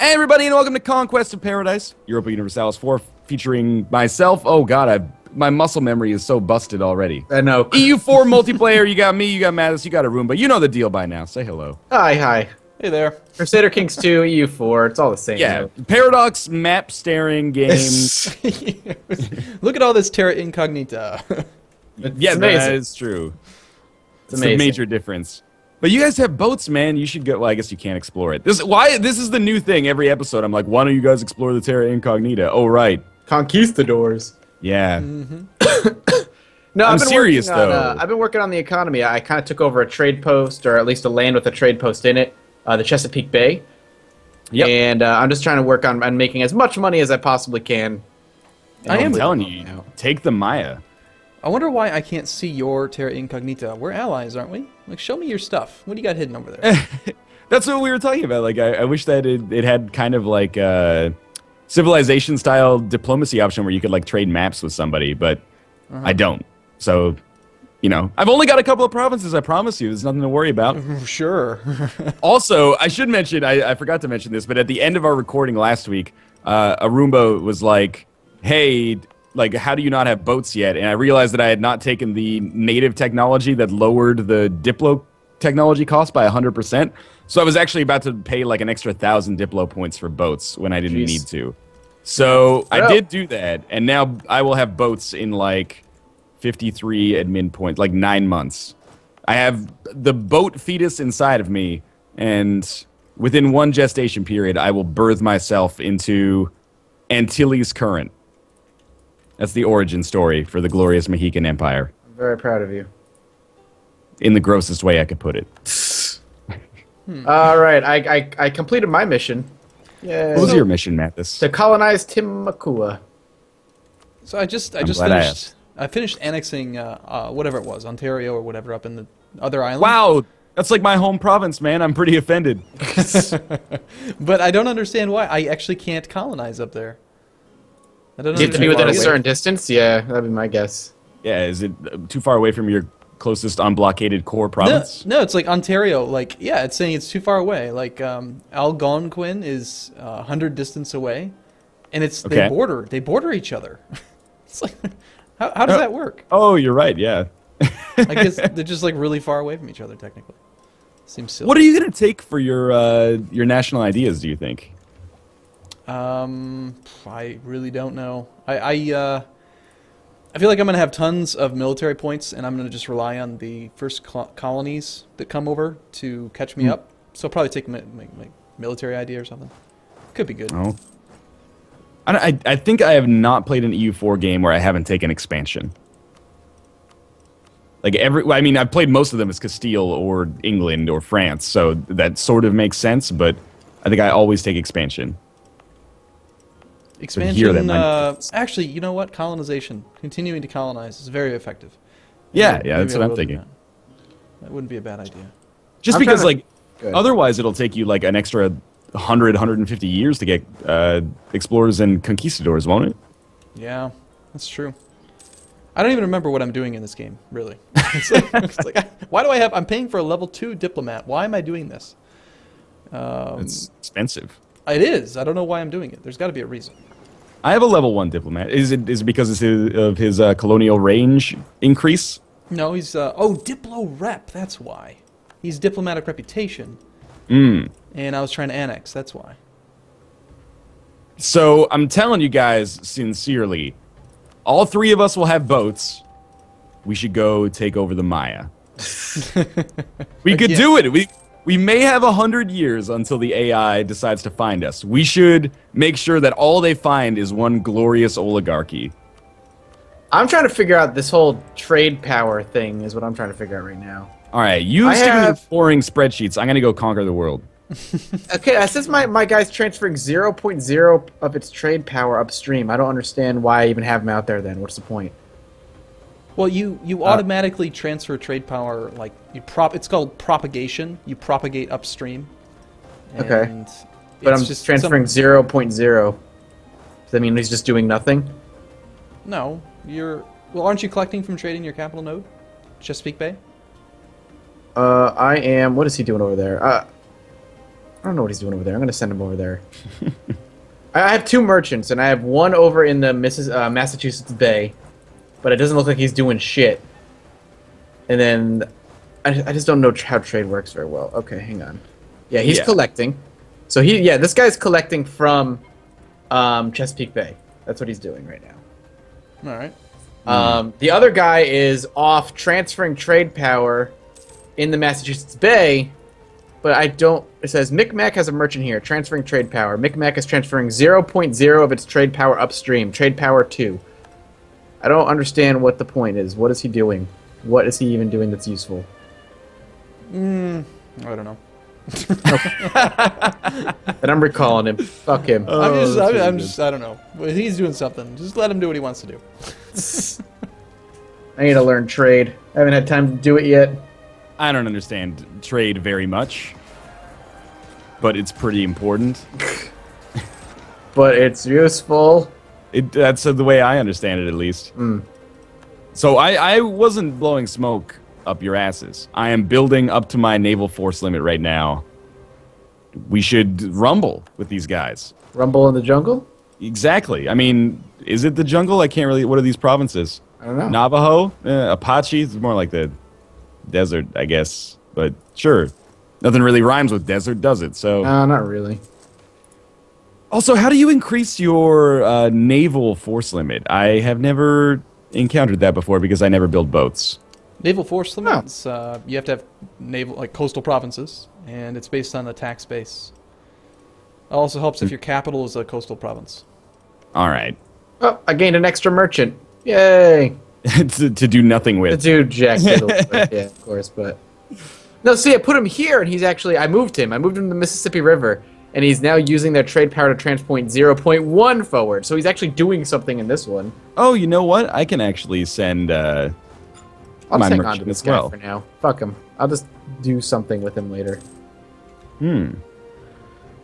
Hey everybody, and welcome to Conquest of Paradise, Europa Universalis 4, featuring myself. Oh god, I my muscle memory is so busted already. I know. EU4 multiplayer, you got me, you got Mathas, you got Arumba. You know the deal by now. Say hello. Hi, hi. Hey there. Crusader Kings 2, EU4, it's all the same. Yeah, though. Paradox map staring games. Look at all this terra incognita. It's yeah, that amazing. is true. It's It's a major difference. But you guys have boats, man. You should go. Well, I guess you can't explore it. This why this is the new thing. Every episode, I'm like, why don't you guys explore the Terra Incognita? Oh, right. Conquistadors. Yeah. No, I'm serious, on, though. uh, I've been working on the economy. I kind of took over a trade post, or at least a land with a trade post in it, uh, the Chesapeake Bay. Yep. And uh, I'm just trying to work on, on making as much money as I possibly can. I am I'm hopefully- telling you, take the Maya. I wonder why I can't see your terra incognita. We're allies, aren't we? Like, show me your stuff. What do you got hidden over there? That's what we were talking about. Like, I, I wish that it, it had kind of like a civilization style diplomacy option where you could like trade maps with somebody, but I don't. So, you know, I've only got a couple of provinces. I promise you, there's nothing to worry about. sure. also, I should mention, I, I forgot to mention this, but at the end of our recording last week, uh, Arumba was like, hey, like, how do you not have boats yet? And I realized that I had not taken the native technology that lowered the Diplo technology cost by 100%. So I was actually about to pay like an extra thousand Diplo points for boats when I didn't Jeez. need to. So I did do that, and now I will have boats in like 53 admin points, like nine months. I have the boat fetus inside of me, and within one gestation period, I will birth myself into Antilles Current. That's the origin story for the glorious Mohican Empire, I'm very proud of you. in the grossest way I could put it. All right, I, I, I completed my mission. Yeah. What was your mission, Mathas? To colonize Timbuktu. so I just, I I'm just glad I finished. I, finished annexing uh, uh, whatever it was, Ontario or whatever, up in the other island. Wow, that's like my home province, man. I'm pretty offended. But I don't understand why I actually can't colonize up there. I don't Do you have to be within a certain distance? Yeah, that'd be my guess. Yeah, is it too far away from your closest unblockaded core province? no, it's like Ontario. Like, yeah, it's saying it's too far away. Like, um, Algonquin is uh, hundred distance away, and it's they border. They border each other. it's like, how, how does that work? Oh, you're right. Yeah. I guess they're just like really far away from each other. Technically, seems silly. What are you gonna take for your uh, your national ideas? Do you think? Um, I really don't know. I I uh, I feel like I'm gonna have tons of military points, and I'm gonna just rely on the first col- colonies that come over to catch me up. So I'll probably take my, my, my military idea or something. Could be good. Oh. I, don't- I, I think I have not played an EU4 game where I haven't taken expansion. Like every, I mean, I've played most of them as Castile or England or France, so that sort of makes sense. But I think I always take expansion. Expansion. that might- uh, actually, you know what? Colonization, continuing to colonize, is very effective. Yeah, Maybe- yeah, that's what I I'm thinking. That. That wouldn't be a bad idea. Just I'm because, trying like, Good. otherwise it'll take you like an extra 100, 150 years to get uh, explorers and conquistadors, won't it? Yeah, that's true. I don't even remember what I'm doing in this game, really. it's like, it's like, why do I have? I'm paying for a level two diplomat. Why am I doing this? Um, It's expensive. it is. I don't know why I'm doing it. There's got to be a reason. I have a level one diplomat. Is it is it because it's his, of his uh, colonial range increase? No, he's uh, oh diplo rep. That's why. He's diplomatic reputation, Mm. and I was trying to annex. That's why. So I'm telling you guys sincerely, all three of us will have boats. We should go take over the Maya. we could Again. do it. We we may have a hundred years until the AI decides to find us. We should make sure that all they find is one glorious oligarchy. I'm trying to figure out this whole trade power thing. Is what I'm trying to figure out right now. All right, you I stick with boring spreadsheets. I'm gonna go conquer the world. Okay, uh, it says my, my guy's transferring 0.0 of its trade power upstream. I don't understand why I even have him out there then. What's the point? Well, you you automatically transfer trade power like you prop. It's called propagation. You propagate upstream. Okay. But I'm just transferring some- 0.0. Does that mean he's just doing nothing? no, you're. Well, aren't you collecting from trading your capital node, Chesapeake Bay? Uh, I am. What is he doing over there? Uh, I don't know what he's doing over there. I'm gonna send him over there. I I have two merchants, and I have one over in the Missis- uh, Massachusetts Bay, but it doesn't look like he's doing shit. And then I, I just don't know how trade works very well. Okay, hang on. Yeah, he's Yeah. collecting. So he, yeah, this guy's collecting from um, Chesapeake Bay. That's what he's doing right now. All right. Um, the other guy is off transferring trade power in the Massachusetts Bay, but I don't. It says Micmac has a merchant here transferring trade power. Micmac is transferring 0.0 of its trade power upstream. Trade power two. I don't understand what the point is. What is he doing? What is he even doing that's useful? Hmm, I don't know. And I'm recalling him. Fuck him. I'm Oh, just, that's I'm, really I'm just, I don't know. But he's doing something. Just let him do what he wants to do. I need to learn trade. I haven't had time to do it yet. I don't understand trade very much, but it's pretty important. But it's useful. It, that's the way I understand it, at least. So I, I wasn't blowing smoke up your asses. I am building up to my naval force limit right now. We should rumble with these guys. Rumble in the jungle? Exactly. I mean, is it the jungle? I can't really. What are these provinces? I don't know. Navajo, eh, Apache. It's more like the desert, I guess. But sure, nothing really rhymes with desert, does it? So. No, not really. Also, how do you increase your uh, naval force limit? I have never encountered that before because I never build boats. Naval force limits. Uh, you have to have naval like coastal provinces, and it's based on the tax base. It also helps if your capital is a coastal province. All right, Oh, I gained an extra merchant. Yay! to, to do nothing The with. dude Jack Diddle, but yeah, of course, but no. See, I put him here, and he's actually I moved him. I moved him to the Mississippi River, and he's now using their trade power to transport 0.1 forward. So he's actually doing something in this one. Oh, you know what? I can actually send. Uh, I'll hang on to this guy well. for now. Fuck him. I'll just do something with him later. hmm.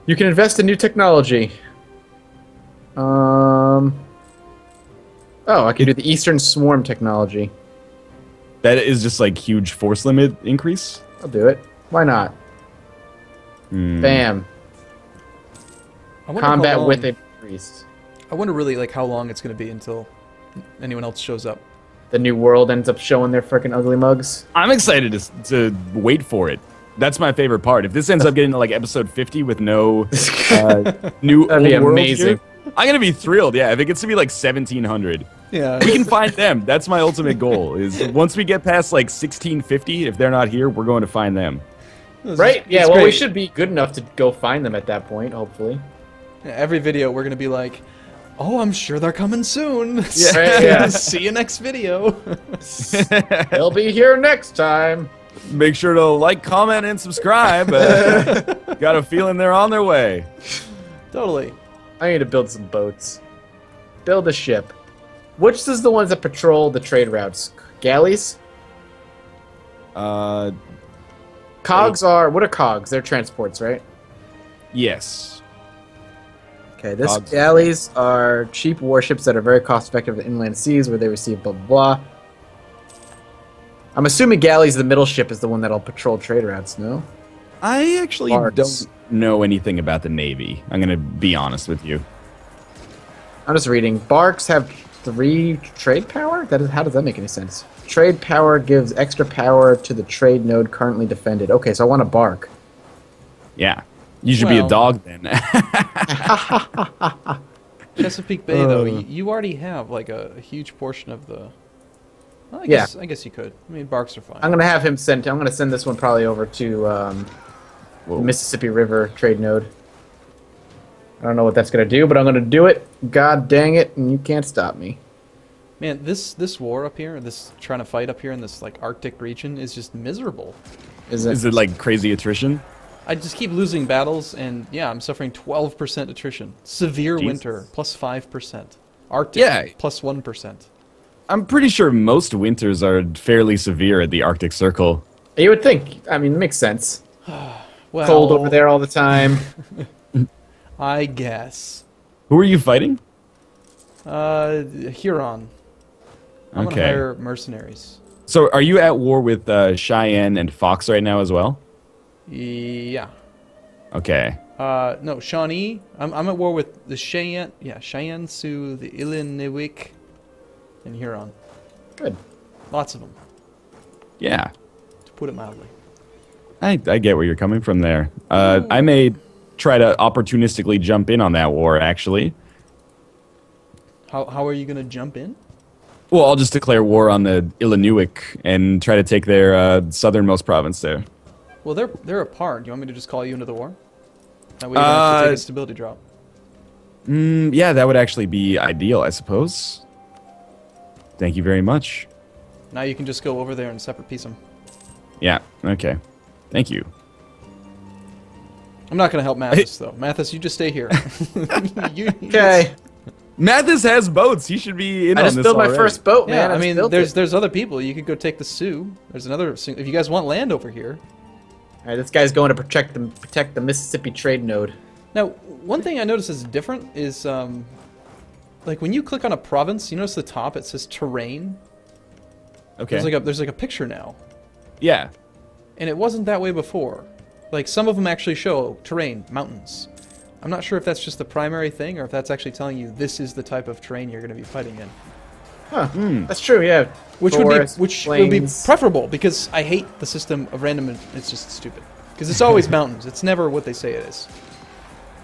You can invest in new technology. Um. Oh, I can do the Eastern Swarm technology. That is just like huge force limit increase. I'll do it. Why not? Hmm. Bam. I wonder how Combat long- with priest. I wonder really like how long it's going to be until anyone else shows up. The new world ends up showing their freaking ugly mugs. I'm excited to, to wait for it. That's my favorite part. If this ends up getting to like episode 50 with no uh, new That'd be world amazing. here, I'm gonna be thrilled. Yeah, if it gets to be like 1700, Yeah. we can find them. That's my ultimate goal. Is once we get past like 1650, if they're not here, we're going to find them. Right? Yeah, It's well, we should be good enough to go find them at that point, hopefully. Every video we're going to be like, "Oh, I'm sure they're coming soon." Right, yeah. See you next video. They'll be here next time. Make sure to like, comment, and subscribe. Uh, got a feeling they're on their way. totally. I need to build some boats. Build a ship. Which is the ones that patrol the trade routes? Galleys? Uh, Cogs are. What are cogs? They're transports, right? yes. Okay, this galleys are cheap warships that are very cost effective in inland seas where they receive blah blah blah. I'm assuming galleys, the middle ship, is the one that'll patrol trade routes, no? I actually don't know anything about the Navy. I'm gonna be honest with you. I'm just reading. Barks have three trade power? That is, how does that make any sense? Trade power gives extra power to the trade node currently defended. Okay, so I want a bark. Yeah. You should be a dog then. Chesapeake Bay, though, Uh. you, you already have like a, a huge portion of the. Well, I Yeah. guess I guess you could. I mean, barks are fine. I'm gonna have him send. I'm gonna send this one probably over to um, Whoa. Mississippi River trade node. I don't know what that's gonna do, but I'm gonna do it. God dang it, and you can't stop me. Man, this this war up here, this trying to fight up here in this like Arctic region is just miserable. Is it? Is it like crazy attrition? I just keep losing battles, and yeah, I'm suffering 12% attrition. Severe Jesus. winter, plus 5%. Arctic, Yeah. plus 1. I'm pretty sure most winters are fairly severe at the Arctic Circle. you would think. I mean, it makes sense. Well, Cold over there all the time. I guess. Who are you fighting? Uh, Huron. I'm Okay. gonna hire mercenaries. So are you at war with uh, Cheyenne and Fox right now as well? Yeah. Okay. Uh, no, Shawnee. I'm, I'm at war with the Cheyenne. Yeah, Cheyenne, Sioux, the Illiniwek, and Huron. Good. Lots of them, Yeah. to put it mildly. I, I get where you're coming from there. Uh, I may try to opportunistically jump in on that war, actually. How, how are you going to jump in? Well, I'll just declare war on the Illiniwek and try to take their uh, southernmost province there. Well, they're they're apart. Do you want me to just call you into the war? That way you don't have to take Uh, a stability drop. Mm, yeah, that would actually be ideal, I suppose. Thank you very much. Now you can just go over there and separate piece them. Yeah, okay. Thank you. I'm not going to help Mathas, though. Mathas, you just stay here. You- you- Okay. Mathas has boats. He should be in I on just this built my already. first boat, Yeah, man. I just mean, there's it. there's other people. You could go take the Sioux. There's another. If you guys want land over here. All right, this guy's going to protect the protect the Mississippi trade node. Now, one thing I notice is different is, um, like when you click on a province, you notice the top it says terrain. Okay. There's like a there's like a picture now, yeah. and it wasn't that way before. Like some of them actually show terrain, mountains. I'm not sure if that's just the primary thing or if that's actually telling you this is the type of terrain you're going to be fighting in. Huh. That's true. Yeah. Which Forest, would be which would be preferable because I hate the system of random. and It's just stupid because it's always mountains. It's never what they say it is.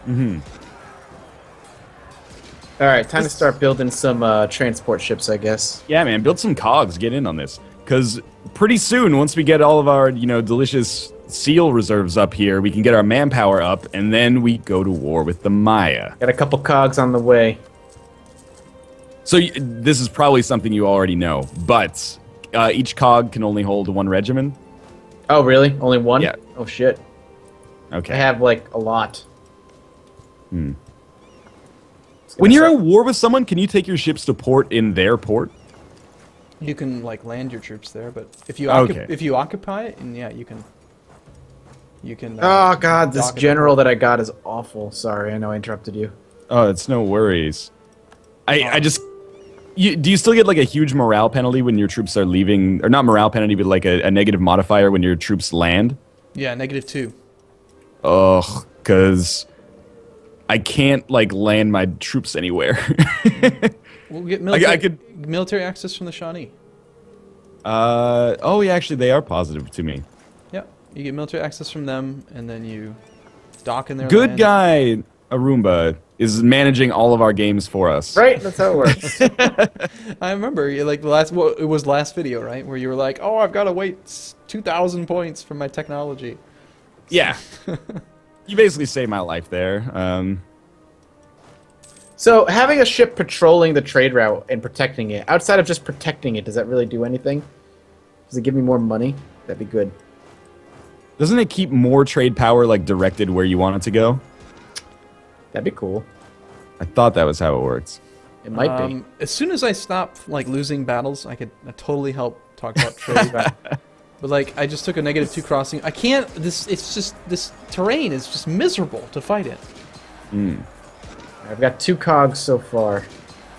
Mm-hmm. All right, time to start building some uh, transport ships, I guess. Yeah, man. Build some cogs. Get in on this. Because pretty soon, once we get all of our, you know, delicious seal reserves up here, we can get our manpower up, and then we go to war with the Maya. Got a couple cogs on the way. So y- this is probably something you already know, but uh, each cog can only hold one regimen. Oh, really? Only one? Yeah. Oh shit. Okay. I have like a lot. Hmm. When you're suck. at war with someone, can you take your ships to port in their port? You can like land your troops there, but if you occup- Okay. if you occupy it, and yeah, you can. You can. uh, Oh god, this general that I got is awful. Sorry, I know I interrupted you. Oh, it's no worries. I I just. You, do you still get like a huge morale penalty when your troops are leaving, or not morale penalty, but like a, a negative modifier when your troops land? Yeah, negative two. Ugh, because I can't like land my troops anywhere. We'll get military, I could- military access from the Shawnee. uh oh, yeah, actually they are positive to me. Yeah, you get military access from them, and then you dock in their Good land. guy, Arumba is managing all of our games for us. Right? That's how it works. I remember, like the last. Well, it was last video, right? Where you were like, "Oh, I've got to wait two thousand points for my technology." Yeah. you basically saved my life there. Um, so having a ship patrolling the trade route and protecting it, outside of just protecting it, does that really do anything? Does it give me more money? That'd be good. doesn't it keep more trade power like directed where you want it to go? That'd be cool. I thought that was how it works. It might be. Um, as soon as I stop like losing battles, I could uh, totally help talk about trade. but like, I just took a negative two crossing. I can't. This it's just this terrain is just miserable to fight in. I've got two cogs so far.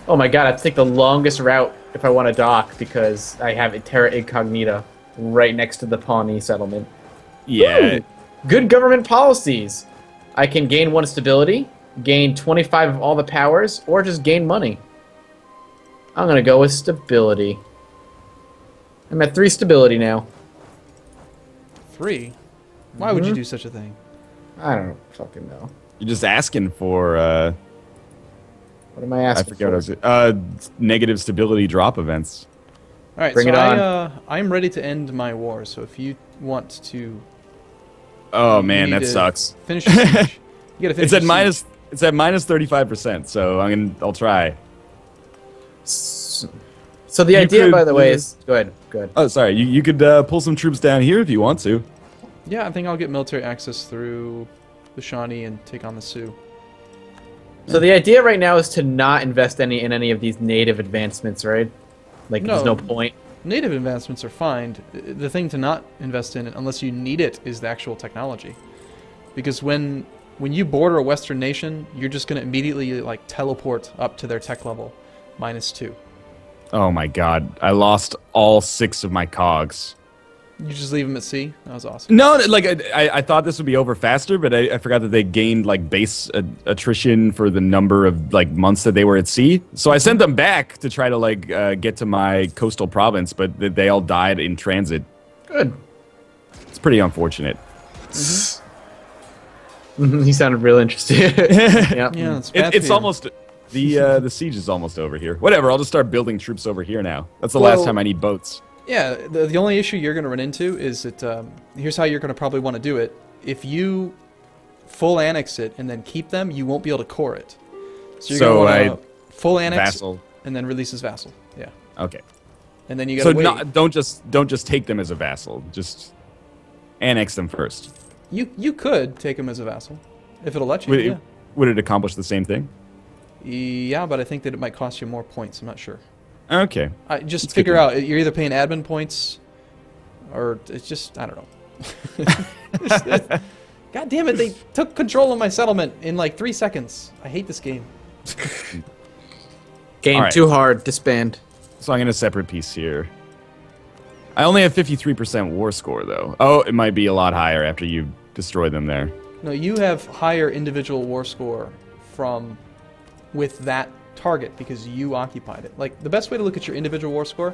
Oh my god, I have to take the longest route if I want to dock because I have Terra Incognita right next to the Pawnee settlement. Yeah. Ooh, good government policies. I can gain one stability, gain 25 of all the powers, or just gain money. I'm gonna go with stability. I'm at three stability now. Three. Why would Mm-hmm. you do such a thing? I don't fucking know. You're just asking for uh What am I I asking forget what I for? was uh negative stability drop events. All right, Bring so it I, on. uh, I'm ready to end my war. So if you want to Oh man, that sucks. finish your siege, you gotta finish. It's at minus siege. It's at minus 35%, so I'm going to I'll try. S- So the You idea, could by the way, is go ahead. Go ahead. Oh, sorry. You, you could uh, pull some troops down here if you want to. Yeah, I think I'll get military access through the Shawnee and take on the Sioux. So the idea right now is to not invest any in any of these native advancements, right? Like there's No. no point. Native advancements are fine. The thing to not invest in, unless you need it, is the actual technology. Because when when you border a Western nation, you're just gonna immediately like teleport up to their tech level, minus two. Oh my god. I lost all six of my cogs. You just leave them at sea. That was awesome. No, like I, I- thought this would be over faster, but I, I forgot that they gained like base uh, attrition for the number of like months that they were at sea. So I sent them back to try to like uh, get to my coastal province, but they all died in transit. Good. It's pretty unfortunate. Mhm, he sounded real interested. yeah. Yeah, it's It, it's almost the uh, the siege is almost over here. Whatever, I'll just start building troops over here now. That's the last time I need boats. Yeah, the, the only issue you're going to run into is that um, here's how you're going to probably want to do it. If you full annex it and then keep them, you won't be able to core it. So you're So going I- to full annex Vassal. and then release as vassal. Yeah, Okay. and then you got So to wait. not, don't just don't just take them as a vassal. Just annex them first. You you could take him as a vassal if it'll let you. Would yeah. it, would it accomplish the same thing? yeah, but I think that it might cost you more points. I'm not sure. Okay. I just It's good figure out you're either paying admin points or it's just I don't know. It's- it's- God damn it! They took control of my settlement in like three seconds. I hate this game. Game Alright. too hard. Disband. So I'm gonna separate piece here. I only have 53% war score though. Oh, it might be a lot higher after you destroy them there. No, you have higher individual war score from with that target because you occupied it. Like the best way to look at your individual war score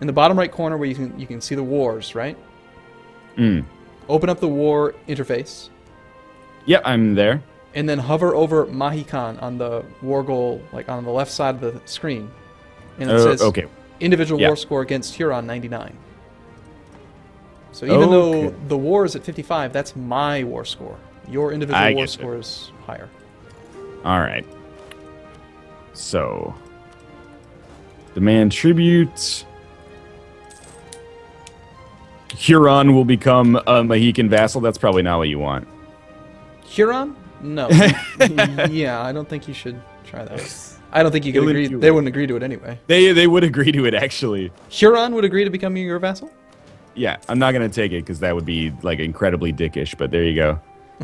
in the bottom right corner where you can you can see the wars, right? Mm. Open up the war interface Yeah, I'm there. and then hover over Mohican on the war goal, like on the left side of the screen, and it Oh, says okay. individual Yeah. war score against Huron 99. So even though the war is at 55, that's my war score. Your individual I war score is higher. All right. So, demand tribute. Huron will become a Mohican vassal. That's probably not what you want. Huron? No. yeah, I don't think you should try that. I don't think you could agree. They wouldn't agree to it anyway. They they would agree to it actually. Huron would agree to becoming your vassal? Yeah, I'm not gonna take it because that would be like incredibly dickish. But there you go.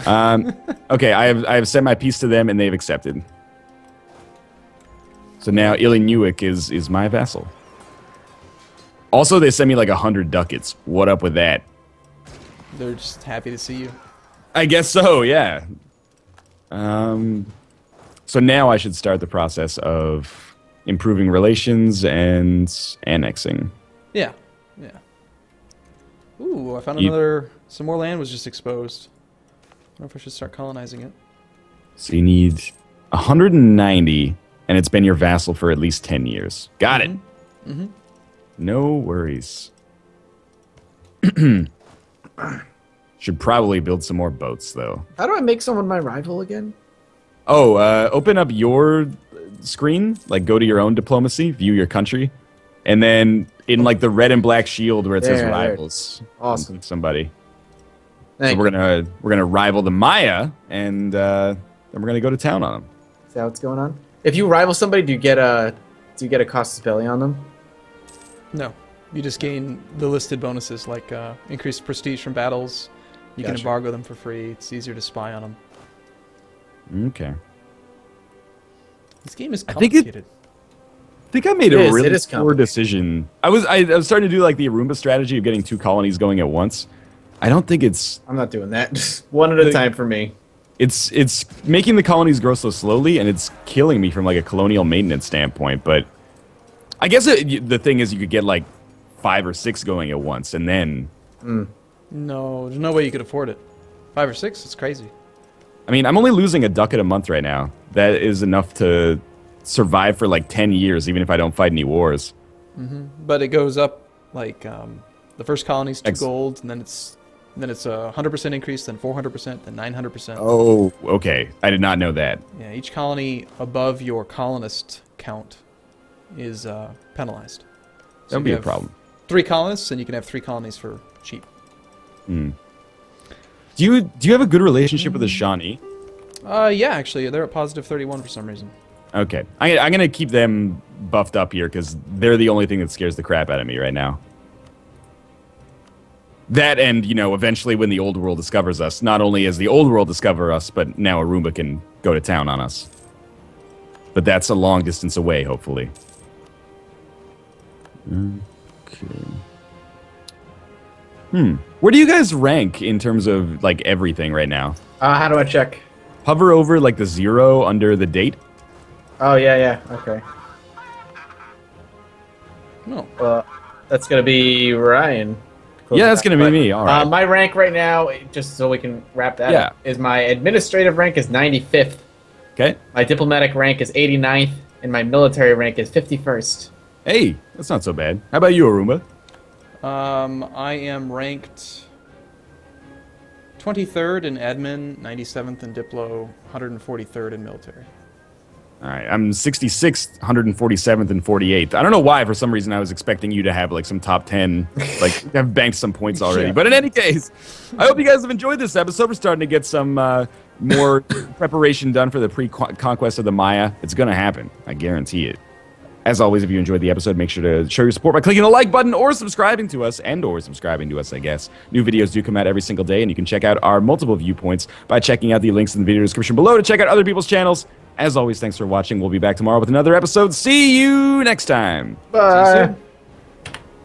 Um, okay, I have I have sent my piece to them and they've accepted. So now Illiniwek is is my vassal. Also, they sent me like a hundred ducats. What up with that? They're just happy to see you. I guess so. Yeah. Um. So now I should start the process of improving relations and annexing. Yeah, yeah. Ooh, I found You- another. Some more land was just exposed. I wonder if I should start colonizing it. So you need 190, and it's been your vassal for at least 10 years. Got it. Mm-hmm. No worries. Should probably build some more boats, though. How do I make someone my rival again? Oh, uh, open up your screen. Like, go to your own diplomacy, view your country, and then in like the red and black shield where it says There, there. rivals. Awesome. Somebody. Thank so we're gonna we're gonna rival the Maya, and uh, then we're gonna go to town on them. Is that what's going on? If you rival somebody, do you get a do you get a casus belli on them? No, you just gain the listed bonuses like uh, increased prestige from battles. You can embargo them for free. It's easier to spy on them. Okay. This game is I think it- complicated. I think I made It a is, really it is poor decision. I was I, I was starting to do like the Arumba strategy of getting two colonies going at once. I don't think it's I'm not doing that. One at a time for me. it's it's making the colonies grow so slowly, and it's killing me from like a colonial maintenance standpoint. But I guess it, the thing is, you could get like five or six going at once, and then hmm. No, there's no way you could afford it. Five or six? It's crazy. I mean, I'm only losing a ducat a month right now. That is enough to survive for like ten years, even if I don't fight any wars. But it goes up like um, the first colony's two Ex- gold, and then it's then it's a hundred percent increase, then four hundred percent, then nine hundred percent. Oh, okay. I did not know that. Yeah, each colony above your colonist count is uh, penalized. So That would be a problem. Three colonists, and you can have three colonies for cheap. Do you do you have a good relationship with the Shawnee? Uh, yeah, actually, they're at positive thirty-one for some reason. Okay, I, I'm gonna keep them buffed up here because they're the only thing that scares the crap out of me right now. That and you know, eventually when the old world discovers us, not only as the old world discover us, but now Arumba can go to town on us. But that's a long distance away, hopefully. Okay. Hmm. Where do you guys rank in terms of like everything right now? Uh, how do I check? Hover over like the zero under the date. Oh yeah, yeah. Okay. No. Well, that's gonna be Ryan. Yeah, that's gonna be But, me. All right. Uh, my rank right now, just so we can wrap that Yeah. up, is my administrative rank is 95th. okay. My diplomatic rank is 89th, and my military rank is 51st. Hey, that's not so bad. How about you, Arumba? Um, I am ranked 23rd in admin, 97th in diplo, 143rd in military. All right, I'm 66th, 147th, and 48th. I don't know why. For some reason, I was expecting you to have like some top 10, like have banked some points already. Yeah. But in any case, I hope you guys have enjoyed this episode. We're starting to get some uh, more preparation done for the pre-conquest of the Maya. It's gonna happen. I guarantee it. As always, if you enjoyed the episode, make sure to show your support by clicking the like button or subscribing to us, and or subscribing to us, I guess. New videos do come out every single day, and you can check out our multiple viewpoints by checking out the links in the video description below to check out other people's channels. As always, thanks for watching. We'll be back tomorrow with another episode. See you next time. Bye. See you soon.